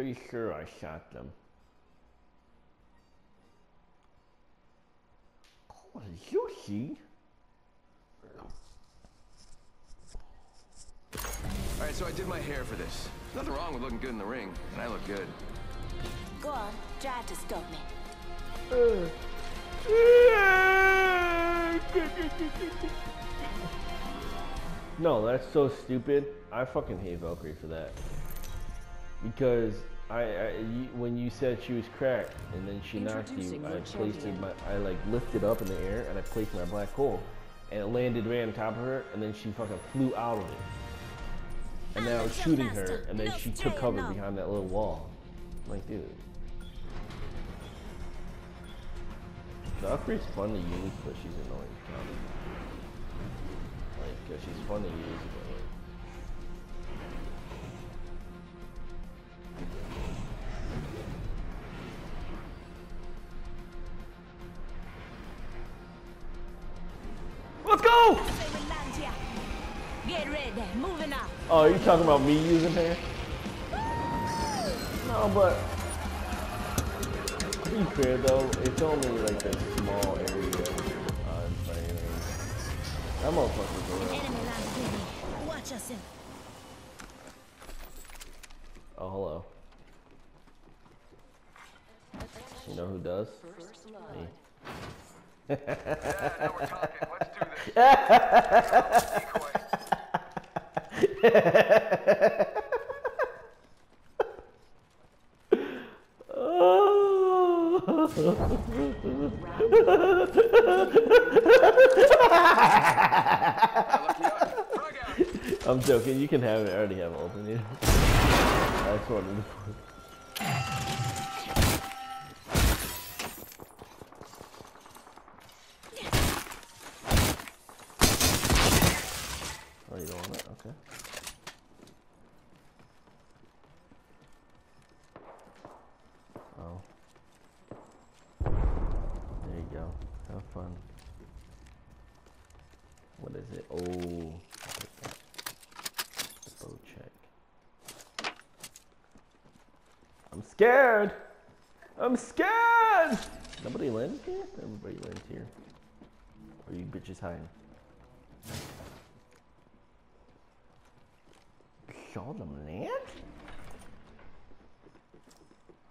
pretty sure I shot them. Oh, Yoshi. Alright, so I did my hair for this. Nothing wrong with looking good in the ring, and I look good. Go on, try to stop me. No, that's so stupid. I fucking hate Valkyrie for that. Because I, I you, when you said she was cracked and then she knocked you, I placed it, my, I like lifted up in the air and I placed my black hole, and it landed right on top of her, and then she fucking flew out of it. And then I was shooting her, and then she took cover behind that little wall. I'm like, dude. Valkyrie's fun to use, but she's annoying. Like, uh, she's fun to use, but Oh, you talking about me using hair? No, but to be fair though, it's only like a small area uh, I'm fighting. That motherfucker's around. Enemy land ready. Watch. Oh, hello. You know who does? Me. Yeah, now we're talking. Let's do this. Decoy. Ah, lucky us. Frag out. I'm joking. You can have it. I already have it open here. I just wanted to. Oh, you don't want it? Okay. Oh. There you go. Have fun. What is it? Oh. I'll take that. Bow check. I'm scared! I'm scared! Nobody lands here? Everybody lands here. Or you bitches hiding? Saw them land?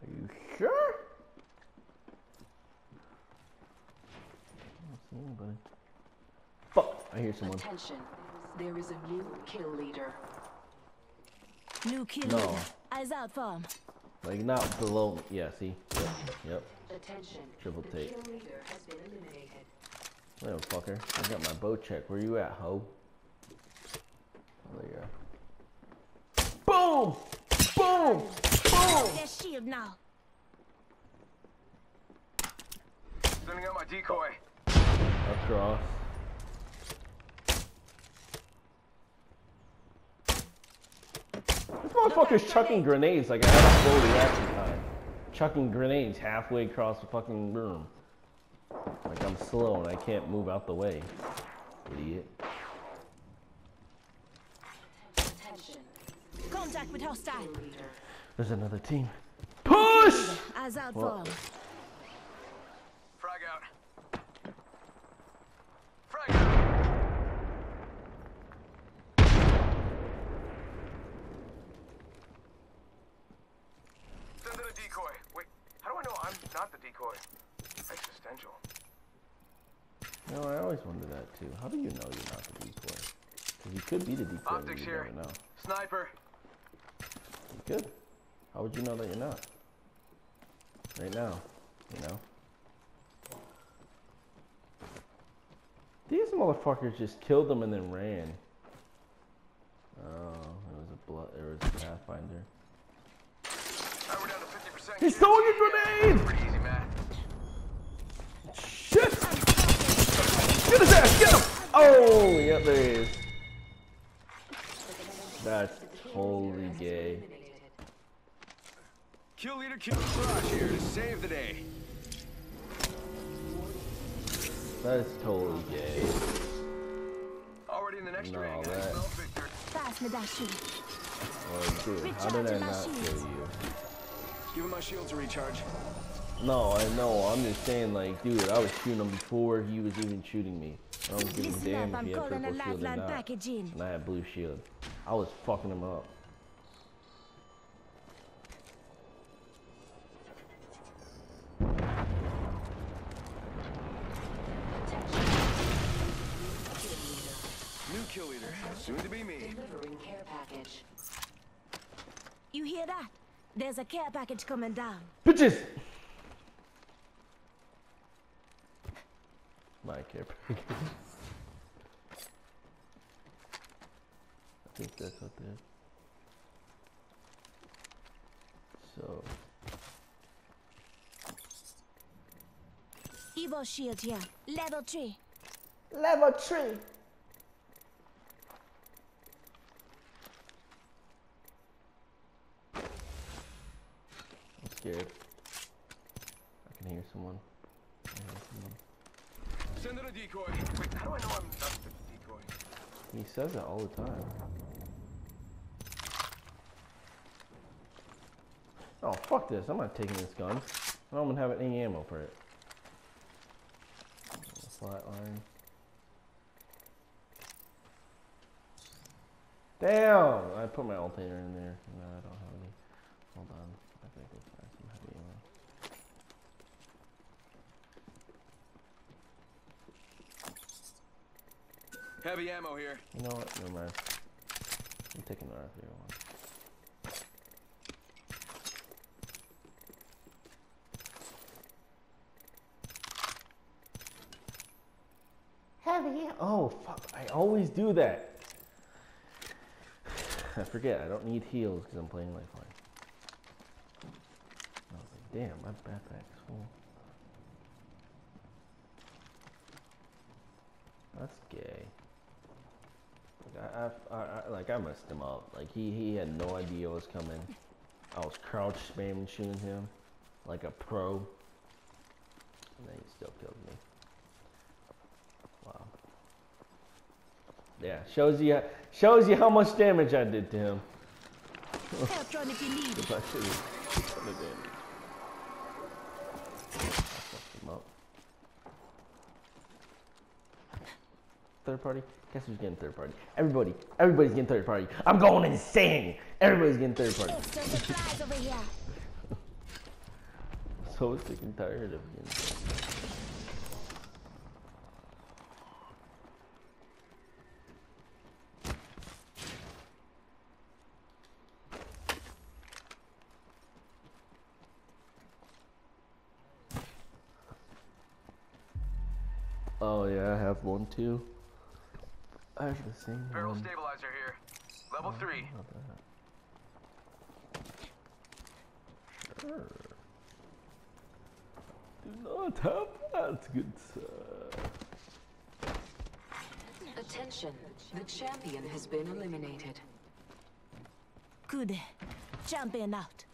Are you sure? I don't see anybody. Fuck! I hear someone. Attention. There is a new kill leader. New kill. No. leader. Eyes out for him. Like not below. Yeah, see? Yep. Yep. Attention. Triple the take. kill leader has been eliminated. Little fucker. I got my bow check. Where you at, ho? Oh, there you go. Boom! Boom! Boom! Their shield now. Sending out my decoy. Across. Motherfucker's chucking grenades like I have a slow reaction time. Chucking grenades halfway across the fucking room. Like I'm slow and I can't move out the way. Idiot. Attention. Contact with hostile. There's another team. Push! Eyes out What? for him. Frag out. Frag out. Send in a decoy. Wait, how do I know I'm not the decoy? Existential. No, I always wonder that too. How do you know you're not the decoy? Because you could be the decoy, Optics you here. know. Sniper. You could. How would you know that you're not? Right now, you know? These motherfuckers just killed them and then ran. Oh, it was a blood. It was a pathfinder. Now we're down to 50%. He's throwing a grenade! Pretty easy, Matt. Shit! Get his ass! Get him! Oh, yep, there he is. That's totally gay. Kill leader Kill Crush here to save the day. That is totally gay. Already in the next No, ring. that- Nice Victor. Pass me that shield. Oh, dude, how did I not kill you? Give him my shield to recharge. No, I know. I'm just saying, like, dude, I was shooting him before he was even shooting me. I was giving a Listen damn up, if he I'm had calling a purple shield or not. package in. And I had blue shield. I was fucking him up. New kill leader. Soon to be me. Delivering care package. You hear that? There's a care package coming down. Bitches! My care package. I think that's what they So, Evo shield here. Level 3. level 3! I'm scared. I can hear someone. I hear someone. Send a decoy. Wait, how do I know I'm not the decoy? He says that all the time. Oh, fuck this. I'm not taking this gun. I don't even have any ammo for it. Flatline. Damn! I put my alternator in there. No, I don't have any. Hold on. I think we'll find some heavy ammo. Heavy ammo here. You know what? Never mind. I'm taking the R3 one. Heavy. Oh fuck! I always do that. I forget. I don't need heals because I'm playing Lifeline. I was like, damn, my backpack's full. That's gay. Like I, I, I, like I messed him up. Like he, he had no idea what was coming. I was crouch spamming shooting him like a pro, and then he still killed me. Wow. Yeah, shows you shows you how much damage I did to him. Help run if you need it. If I should have done the damage. I fucked him up. Third party? Guess who's getting third party? Everybody. Everybody's getting third party. I'm going insane. Everybody's getting third party. Extra supplies over here. So sick and tired of getting. Oh yeah, I have one too. I have the same Barrel one. stabilizer here. Level oh, three. Not that. Sure. Do not have that, good sir. Attention. The champion has been eliminated. Good. Champion out.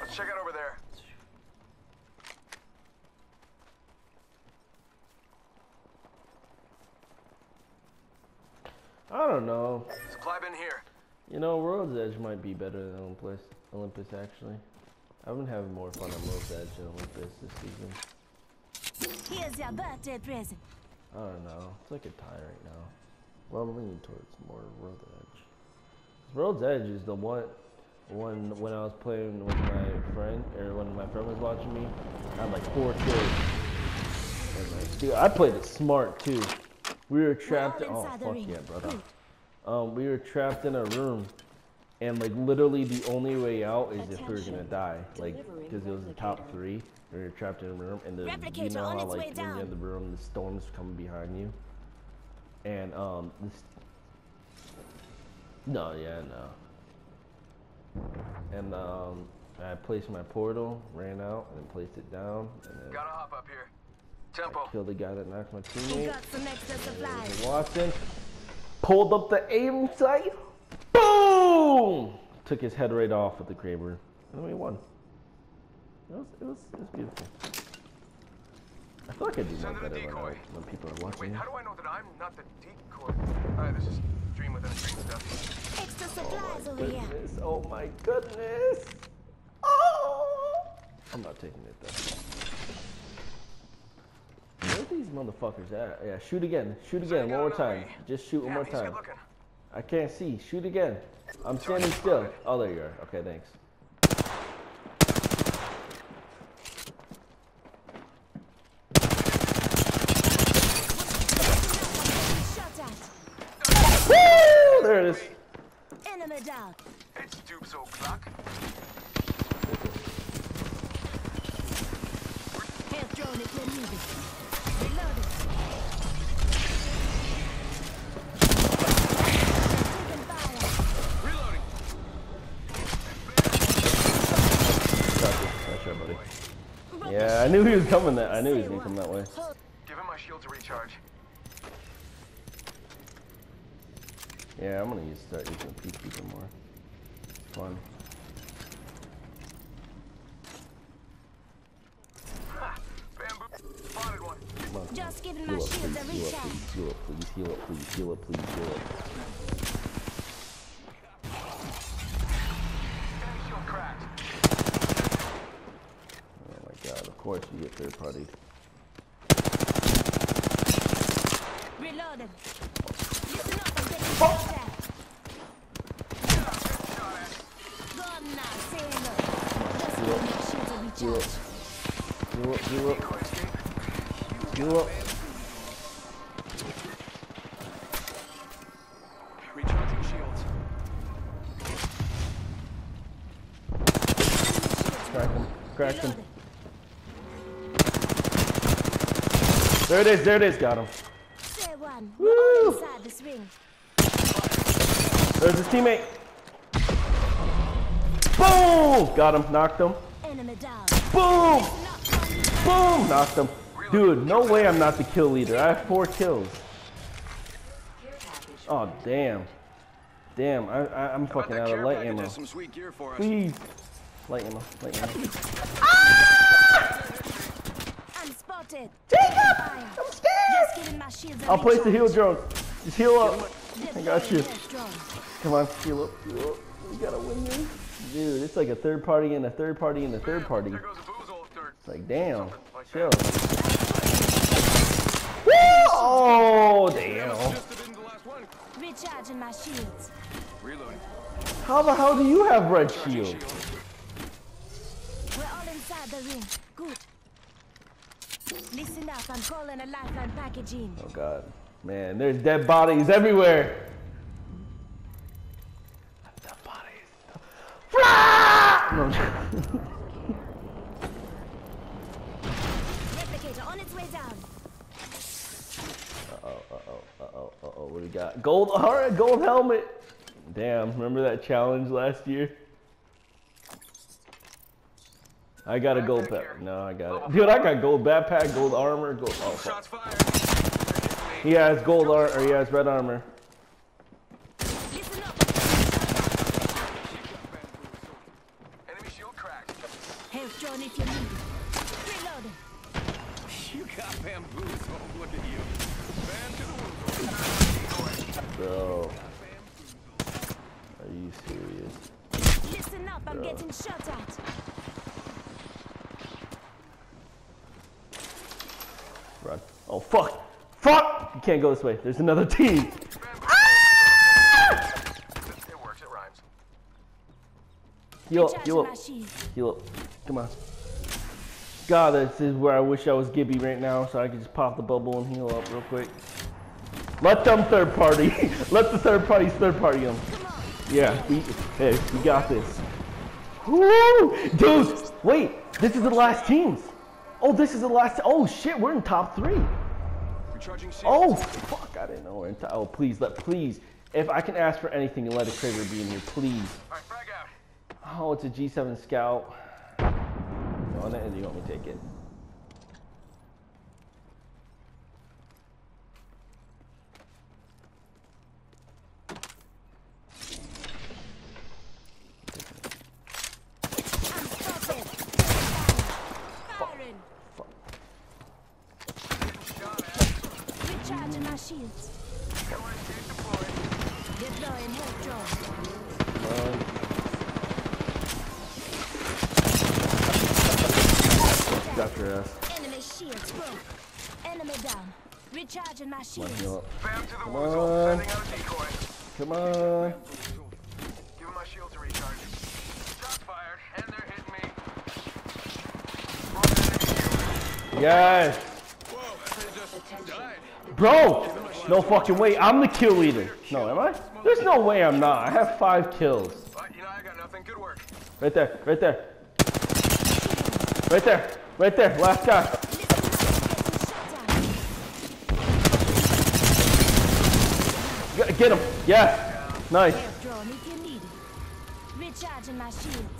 Let's check out over there. I don't know. Supply bin here. You know, World's Edge might be better than Olympus. Olympus actually. I've been having more fun on World's Edge than Olympus this season. Here's your birthday present. I don't know. It's like a tie right now. Well, I'm leaning towards more World's Edge. World's Edge is the one, one when I was playing with my friend, or when my friend was watching me. I had like four kills. And like, dude, I played it smart too. We were trapped. all Oh inside fuck ring. yeah, brother. Um, we were trapped in a room, and like literally the only way out is if we were gonna die, like because it was the top three. We were trapped in a room, and the you know how like when you're in down. the room, the storm's coming behind you, and um, this. No, yeah, no. And um, I placed my portal, ran out, and then placed it down, and then Gotta hop up here. Tempo. killed the guy that knocked my We teammate. got some extra Watson pulled up the aim sight. Boom! Took his head right off with the Kraber. And then we won. It was, it was, it was beautiful. I feel like I do more Send in a better when, I, when people are Wait, watching. how do I know that I'm not the decoy? Alright, this is Dream within a dream stuff. Extra supplies over here. Oh my goodness. Oh! oh, oh I'm not taking it though. Where are these motherfuckers at? Yeah, shoot again. Shoot again. One more time. Just shoot one more time. I can't see. Shoot again. I'm standing still. Oh, there you are. Okay, thanks. Woo! There it is. Enemy down. It's Dupes o'clock. Health drone if you need it. Reloading. Taking fire. Reloading. Gotcha. Nice try, buddy. Yeah, I knew he was coming that. I knew he was gonna come that way. Give him my shield to recharge. Yeah, I'm gonna use start using peacekeeper more. Fun. Ha! Bamboo. Spotted one. Come on. Just giving my Heal up, shields a please. Heal up, recharge. please. Heal up, please. Heal up, please. Heal up, please. Heal up. Enemy shield cracked. Oh my god. Of course you get third party. Reloading. Listen up, I'm taking shot at. Gone now, say no. Just Heal giving up. my There it is. There it is. Got him. Woo! We're all inside this ring. There's his teammate. Boom! Got him. Knocked him. Boom! Boom! Knocked him. Dude, no way I'm not the kill leader. I have four kills. Oh, damn. Damn, I, I, I'm fucking out of light ammo. some sweet gear for us. Please. Light ammo. Light ammo. I'm spotted. Jacob! I'm scared! Just giving my shields a I'll place the heal recharge. drone. Just heal up. I got you. Deploying health drone. Come on, heal up, heal up. We gotta win this. Dude, it's like a third party and a third party and a third party. There goes a boozle. Third. It's like, damn. like Chill. Woo! Oh, damn. Just didn't the last one. Recharging my shields. Reloading. How the hell do you have red shield? Shield. We're all inside the ring. Good. Listen up, I'm calling a lifeline package in. Oh, God. Man, there's dead bodies everywhere. Dead bodies. No. Replicator on its way down. Uh-oh, uh-oh, uh-oh, uh-oh. What do we got? Gold, all right, gold helmet. Damn, remember that challenge last year? I got a gold backpack. No, I got it. Dude, I got gold backpack, gold armor, gold. Oh, fuck. He has gold armor, or he has red armor. Oh, fuck. Fuck! You can't go this way. There's another team. It works. It rhymes. Heal up, heal up, heal up. Come on. God, this is where I wish I was Gibby right now so I could just pop the bubble and heal up real quick. Let them third party. Let the third parties third party them. Yeah, we, hey, we got this. Woo! Dude, wait, this is the last teams. Oh, this is the last. Oh shit, we're in top three. Oh fuck, I didn't know we're in top. Oh please, let please. If I can ask for anything, and let a Kraber be in here, please. Right, frag out. Oh, it's a G7 Scout. You want it, or do you want me to take it? I'm spotted. Firing. Shot at. Recharging my shields. Decoy escape deployed. shields broke. Enemy down. Recharging my Come on, shields. heal up. Bam to the Come war zone. on. Sending out a decoy. Come on. Give my shield to recharge. Shots fired, and they're hitting me. Yes. Whoa, they just died. Bro! No fucking way. I'm the kill leader. No, am I? There's no way I'm not. I have five kills. But, you know, I got nothing. Good work. Right there. Right there. Right there. Right there. Last guy. Get him. Yes. Nice.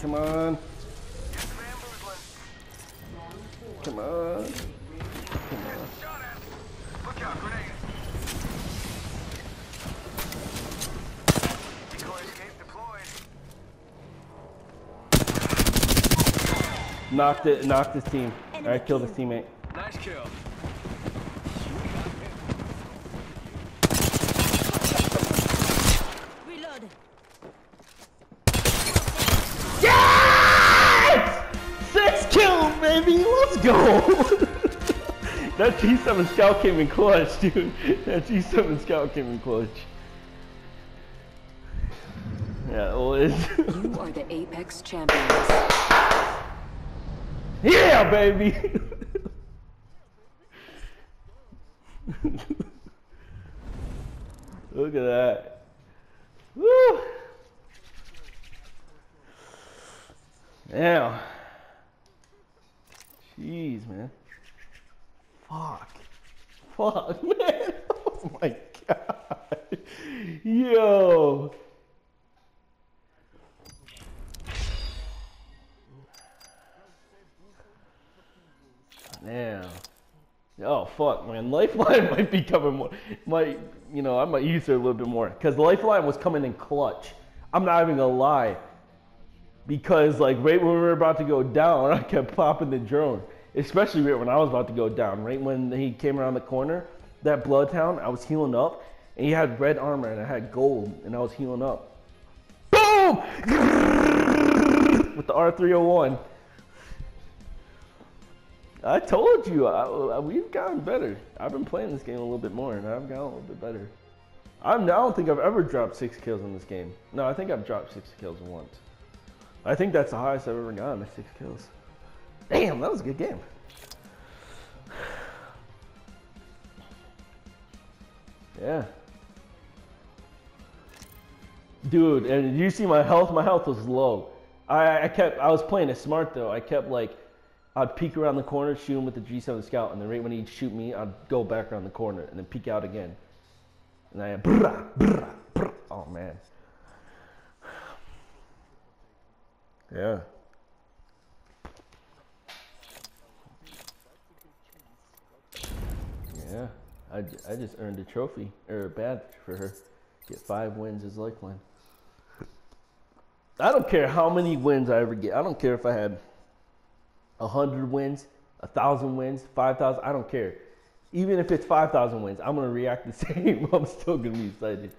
Come on. Come on. Escape deployed. Knocked it. Knocked his team. Alright, killed his teammate. Nice kill. Go. that G7 scout came in clutch, dude. That G7 scout came in clutch. Yeah, well, it's You are the Apex champions. yeah, baby. Look at that. Woo. Now. Jeez, man. Fuck. Fuck, man. Oh my god. Yo. Now. Oh fuck, man! Lifeline might be coming more. Might you know I might use it a little bit more because Lifeline was coming in clutch. I'm not even gonna lie. Because like right when we were about to go down, I kept popping the drone. Especially right when I was about to go down. Right when he came around the corner, that Bloodhound, I was healing up, and he had red armor and I had gold, and I was healing up. Boom! With the R301. I told you, I, I- we've gotten better. I've been playing this game a little bit more, and I've gotten a little bit better. I'm, I don't think I've ever dropped six kills in this game. No, I think I've dropped six kills once. I think that's the highest I've ever gotten, is six kills. Damn, that was a good game. Yeah. Dude, and you see my health? My health was low. I, I kept, I was playing it smart though. I kept like, I'd peek around the corner, shoot him with the G7 Scout, and then right when he'd shoot me, I'd go back around the corner and then peek out again. And I, oh man. Yeah. Yeah. I, I just earned a trophy, or a badge for her. Get five wins as Lifeline. I don't care how many wins I ever get. I don't care if I had a hundred wins, a thousand wins, five thousand. I don't care. Even if it's five thousand wins, I'm gonna react the same. I'm still gonna be excited.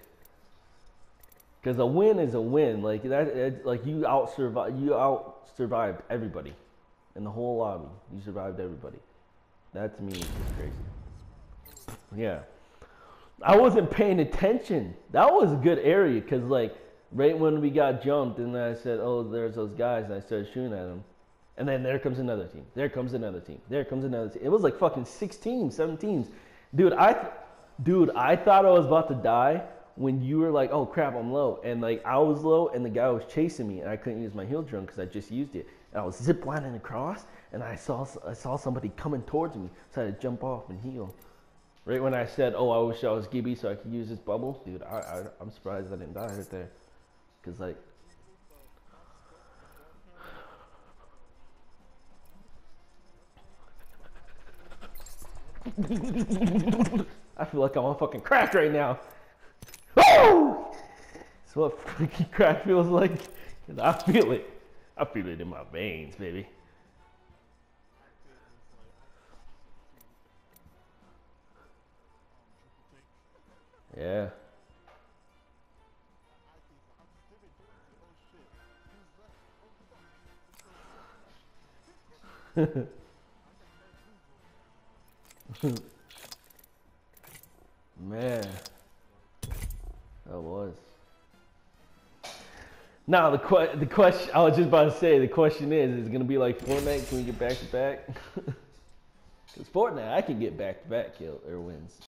Because a win is a win. Like that, it, like you out survive, you out survived everybody in the whole lobby. You survived everybody. That to me is crazy. Yeah. I wasn't paying attention. That was a good area because, like, right when we got jumped, and I said, "Oh, there's those guys," and I started shooting at them, and then there comes another team. There comes another team. There comes another team. It was like fucking six teams, seven teams, dude. I, th- dude, I thought I was about to die when you were like, "Oh crap, I'm low," and like I was low, and the guy was chasing me, and I couldn't use my heal drone because I just used it, and I was ziplining across, and I saw I saw somebody coming towards me, so I had to jump off and heal. Right when I said, "Oh, I wish I was Gibby so I could use this bubble," dude, I, I I'm surprised I didn't die right there, cause like. I feel like I'm on fucking crack right now. That's what freaking crack feels like. 'Cause I feel it. I feel it in my veins, baby. Yeah. Man, that was. Now the que- the question I was just about to say the question is is it gonna be like Fortnite? Can we get back to back? Because Fortnite I can get back to back kill or wins.